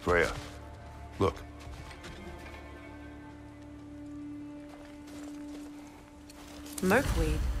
Freya, look. Merkweed.